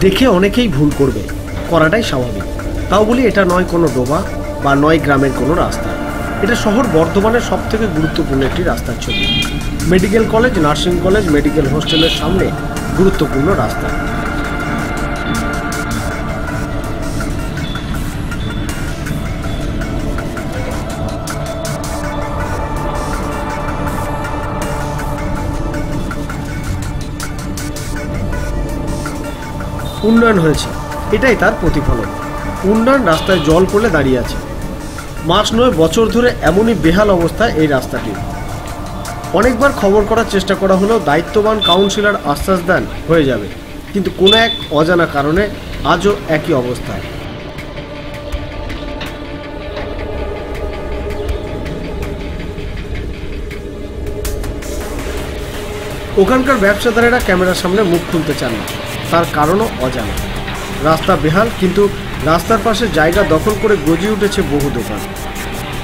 দেখে অনেকেই ভুল করবে। করাটাই স্বাভাবিক। তাও বলি এটা নয় কোনো ডোবা বা নয় গ্রামের কোনো রাস্তা। এটা শহর বর্ধমানের সব থেকে গুরুত্বপূর্ণ একটি রাস্তার ছবি। Medical college, nursing college, medical হোস্টেলের সামনে গুরুত্বপূর্ণ রাস্তা। উন্নয়ন হয়েছে। এটাই তার প্রতিফলন। উন্নয়ন রাস্তায় জল পড়লে দাঁড়িয়ে আছে। মাস নয়, বছর ধরে এমনই বেহাল অবস্থা এই রাস্তাটির। অনেকবার খবর করার চেষ্টা করা হলেও দায়িত্ববান কাউন্সিলর আশ্বাস দেন, হয়ে যাবে। কিন্তু কোনো এক অজানা কারণে আজও একই অবস্থায় ওখানকার ব্যবসাদারেরা ক্যামেরার সামনে মুখ খুলতে চান না। তার কারণও অজানা। রাস্তা বেহাল, কিন্তু রাস্তার পাশে জায়গা দখল করে গজিয়ে উঠেছে বহু দোকান।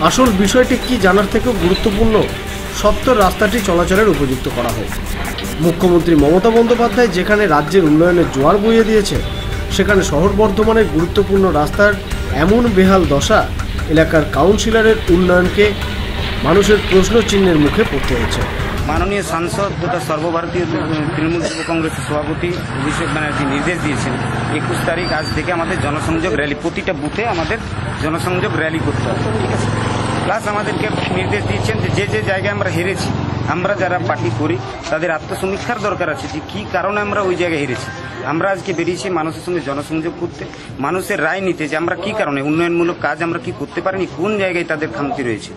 আসল বিষয়টি কি জানার থেকেও গুরুত্বপূর্ণ সত্তর রাস্তাটি চলাচলের উপযুক্ত করা হয়েছে মুখ্যমন্ত্রী মমতা বন্দ্যোপাধ্যায় যেখানে রাজ্যের উন্নয়নের জোয়ার বইয়ে দিয়েছে, সেখানে শহর বর্ধমানের গুরুত্বপূর্ণ রাস্তার এমন বেহাল দশা এলাকার কাউন্সিলরের উন্নয়নকে মানুষের প্রশ্ন চিহ্নের মুখে পড়তে হয়েছে। মাননীয় সাংসদ তথা সর্বভারতীয় তৃণমূল যুব কংগ্রেসের সভাপতি অভিষেক ব্যানার্জি নির্দেশ দিয়েছেন, একুশ তারিখ আজ থেকে আমাদের জনসংযোগ র্যালি, প্রতিটা বুথে আমাদের জনসংযোগ র্যালি করতে হবে, ঠিক আছে? প্লাস আমাদেরকে নির্দেশ দিয়েছেন যে যে যে জায়গায় আমরা হেরেছি, আমরা যারা পার্টি করি, তাদের আত্মসমীক্ষার দরকার আছে যে কী কারণে আমরা ওই জায়গায় হেরেছি। আমরা আজকে বেরিয়েছি মানুষের সঙ্গে জনসংযোগ করতে, মানুষের রায় নিতে যে আমরা কী কারণে, উন্নয়নমূলক কাজ আমরা কি করতে পারিনি, কোন জায়গায় তাদের খামতি রয়েছে।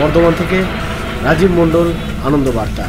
বর্ধমান থেকে রাজীব মণ্ডল আনন্দ বার্তা।